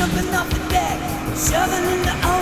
jumping off the deck, shoving in the.